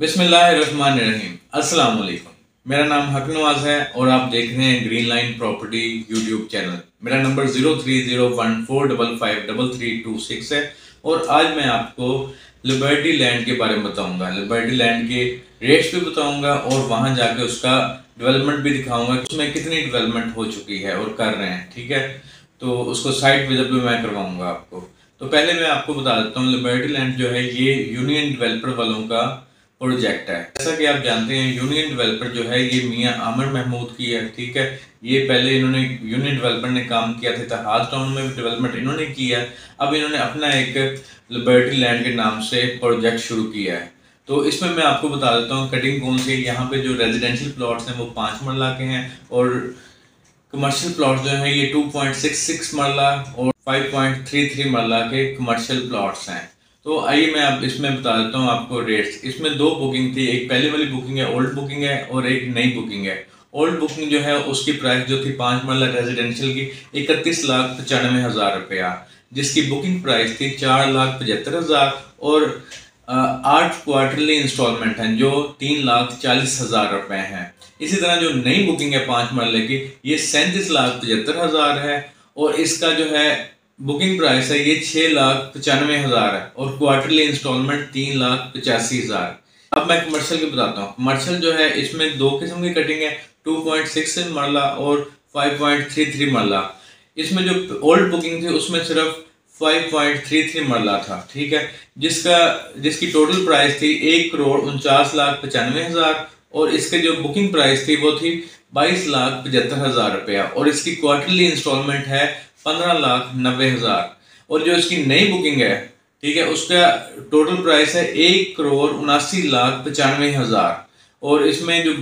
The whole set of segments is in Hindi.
बिस्मिल्लाहिर्रहमानिर्रहीम। अस्सलाम वालेकुम मेरा नाम हक नवाज़ है और आप देख रहे हैं green line property YouTube channel. मेरा number zero three zero one four double five double three two six है और आज मैं आपको लिबर्टी लैंड के बारे में बताऊँगा। लिबर्टी लैंड के रेट्स भी बताऊँगा और वहाँ जाके उसका डेवलपमेंट भी दिखाऊँगा उसमें कितनी डेवलपमेंट हो चुकी है और कर रहे हैं, ठीक है? तो उसको साइट विज़िट भी मैं करवाऊँगा आपको। तो पहले मैं आपको बता देता हूँ, लिबर्टी लैंड जो है ये यूनियन डेवलपर वालों का प्रोजेक्ट है। जैसा कि आप जानते हैं यूनियन डेवलपर जो है, ये मियाँ आमिर महमूद की है, ठीक है? ये पहले इन्होंने यूनियन डेवलपर ने काम किया था तहाज टाउन में डेवलपमेंट इन्होंने किया अब इन्होंने अपना एक लिबर्टी लैंड के नाम से प्रोजेक्ट शुरू किया है। तो इसमें मैं आपको बता देता हूँ कटिंग कौन सी, यहाँ पे जो रेजिडेंशियल प्लॉट्स हैं, वो पाँच मरला के हैं और कमर्शियल प्लॉट जो हैं, ये 2.66 मरला और 5.33 मरला के कमर्शियल प्लॉट्स हैं। तो आइए मैं अब इसमें बता देता हूँ आपको रेट्स इसमें दो बुकिंग थी, एक पहले वाली बुकिंग है ओल्ड बुकिंग है और एक नई बुकिंग है। ओल्ड बुकिंग जो है, उसकी प्राइस जो थी पाँच मरला रेजिडेंशियल की, इकतीस लाख पचानवे हज़ार रुपया। जिसकी बुकिंग प्राइस थी चार लाख पचहत्तर हज़ार और आठ क्वार्टरली इंस्टॉलमेंट हैं, जो तीन लाख चालीस हज़ार रुपए हैं। इसी तरह जो नई बुकिंग है पाँच मरले की, ये सैंतीस लाख पचहत्तर हज़ार है और इसका जो है बुकिंग प्राइस है, ये छः लाख पचानवे हज़ार है और क्वार्टरली इंस्टॉलमेंट तीन लाख पचासी हज़ार। अब मैं कमर्शियल की बताता हूँ। कमर्शियल जो है, इसमें दो किस्म की कटिंग है टू पॉइंट सिक्स मरला और फाइव पॉइंट थ्री थ्री मरला इसमें जो ओल्ड बुकिंग थी, उसमें सिर्फ़ फाइव पॉइंट थ्री थ्री मरला था, ठीक है? जिसका, जिसकी टोटल प्राइस थी एक करोड़ उनचास लाख पचानवे हज़ार और इसके जो बुकिंग प्राइस थी, वो थी बाईस लाख पचहत्तर हज़ार रुपया। और इसकी क्वार्टरली इंस्टॉलमेंट है पंद्रह लाख नब्बे हज़ार। और जो इसकी नई बुकिंग है, ठीक है, उसका टोटल प्राइस है एक करोड़ उनासी लाख पचानवे हज़ार। और इसमें जो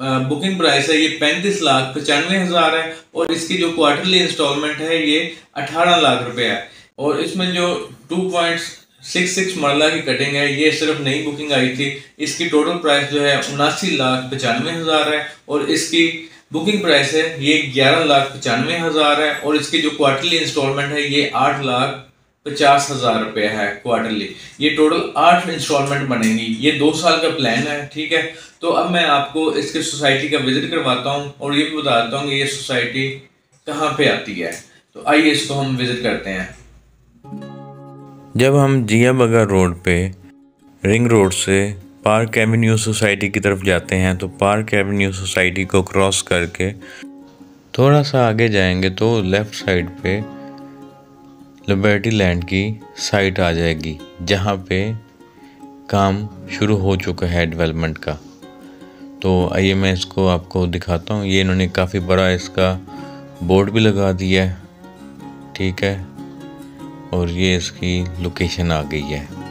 बुकिंग प्राइस है, ये पैंतीस लाख पचानवे हज़ार है। और इसकी जो क्वार्टरली इंस्टॉलमेंट है, ये अठारह लाख रुपए है। और इसमें जो टू पॉइंट सिक्स सिक्स मरला की कटिंग है, ये सिर्फ़ नई बुकिंग आई थी। इसकी टोटल प्राइस जो है उनासी लाख पचानवे हज़ार है। और इसकी बुकिंग प्राइस है, ये ग्यारह लाख पचानवे हज़ार है और इसकी जो क्वार्टरली इंस्टॉलमेंट है, ये आठ लाख पचास हज़ार रुपये है क्वार्टरली ये टोटल आठ इंस्टॉलमेंट बनेंगी। ये दो साल का प्लान है, ठीक है? तो अब मैं आपको इसके सोसाइटी का विज़िट करवाता हूँ और ये भी बता देता हूँ कि ये सोसाइटी कहाँ पे आती है। तो आइए इसको हम विज़िट करते हैं। जब हम जिया बगा रोड पे, रिंग रोड से पार्क एवेन्यू सोसाइटी की तरफ़ जाते हैं तो पार्क एवेन्यू सोसाइटी को क्रॉस करके थोड़ा सा आगे जाएँगे तो लेफ़्ट साइड पे लिबर्टी लैंड की साइट आ जाएगी, जहाँ पे काम शुरू हो चुका है डेवलपमेंट का। तो आइए मैं इसको आपको दिखाता हूँ। ये इन्होंने काफ़ी बड़ा इसका बोर्ड भी लगा दिया है, ठीक है? और ये इसकी लोकेशन आ गई है।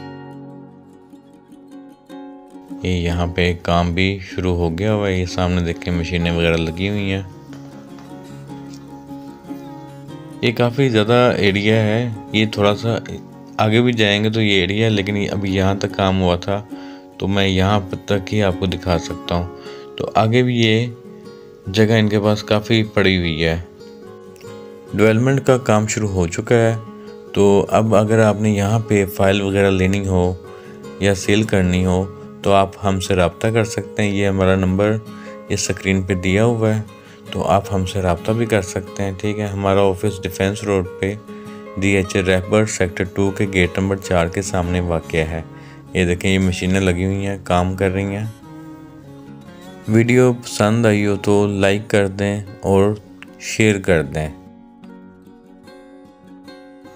ये यहाँ पे काम भी शुरू हो गया हुआ है। ये सामने देखें मशीनें वगैरह लगी हुई हैं। ये काफ़ी ज़्यादा एरिया है। ये थोड़ा सा आगे भी जाएँगे तो ये एरिया है, लेकिन अभी यहाँ तक काम हुआ था। तो मैं यहाँ तक ही आपको दिखा सकता हूँ। तो आगे भी ये जगह इनके पास काफ़ी पड़ी हुई है। डेवलपमेंट का काम शुरू हो चुका है। तो अब अगर आपने यहाँ पे फ़ाइल वगैरह लेनी हो या सेल करनी हो तो आप हमसे रबता कर सकते हैं। ये हमारा नंबर इस स्क्रीन पे दिया हुआ है तो आप हमसे रबता भी कर सकते हैं, ठीक है? हमारा ऑफ़िस डिफेंस रोड पे D H A sector two के गेट नंबर चार के सामने वाक़ है। ये देखें, ये मशीनें लगी हुई हैं, काम कर रही हैं। वीडियो पसंद आई हो तो लाइक कर दें और शेयर कर दें।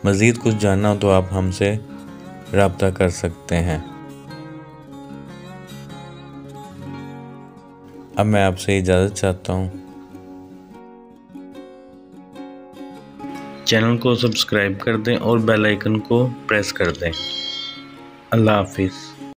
मज़ीद कुछ जानना हो तो आप हमसे रबता कर सकते हैं। अब मैं आपसे इजाज़त चाहता हूँ। चैनल को सब्सक्राइब कर दें और बेल आइकन को प्रेस कर दें। अल्लाह हाफिज़।